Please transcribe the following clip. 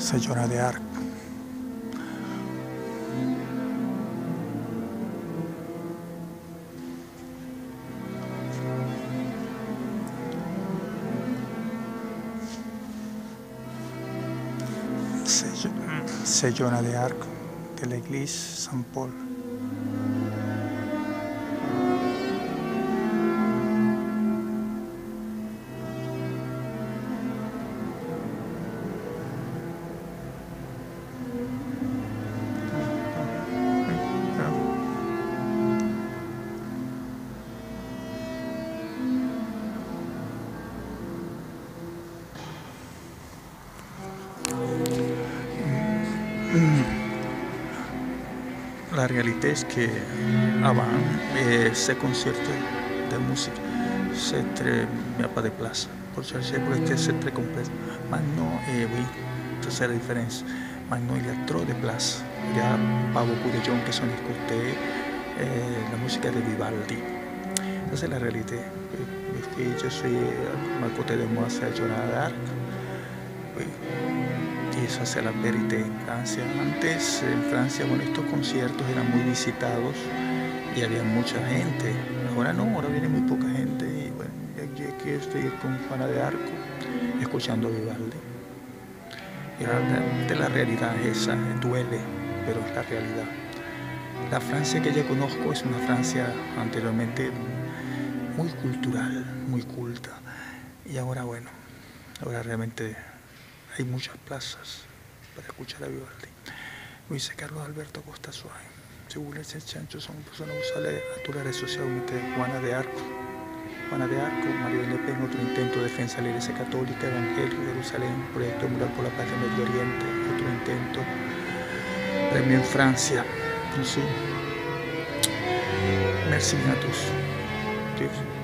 Señora de Arc. Señora de Arc de la Iglesia San Paul. La réalité est que avant eh, ce concert de musique, c'est très, il n'y a pas de place pour chercher parce que c'est très complexe. Maintenant, eh, oui, c'est la différence. Maintenant, il y a trop de place. Il n'y a pas beaucoup de gens qui sont écoutés eh, la musique de Vivaldi. Ça, c'est la réalité. Mes filles, je suis à côté de moi, c'est Joana d'Arc. Oui. Y esa es la verdad en Francia. Antes, en Francia, bueno, estos conciertos eran muy visitados y había mucha gente. Ahora no, ahora viene muy poca gente. Y bueno, aquí estoy con Juana de Arco, escuchando a Vivaldi. Y realmente la realidad es esa, duele, pero es la realidad. La Francia que yo conozco es una Francia anteriormente muy cultural, muy culta. Y ahora, bueno, ahora realmente hay muchas plazas para escuchar a Vivaldi. Luis Carlos Alberto Costa Suárez. Ese chancho son personas usarle a tu sociales Juana de Arco. Juana de Arco, Mario Le Pen, otro intento de defensa de la Iglesia Católica, Evangelio, Jerusalén, proyecto mural por la paz del Medio Oriente, otro intento, premio en Francia, sí. Merci à tous.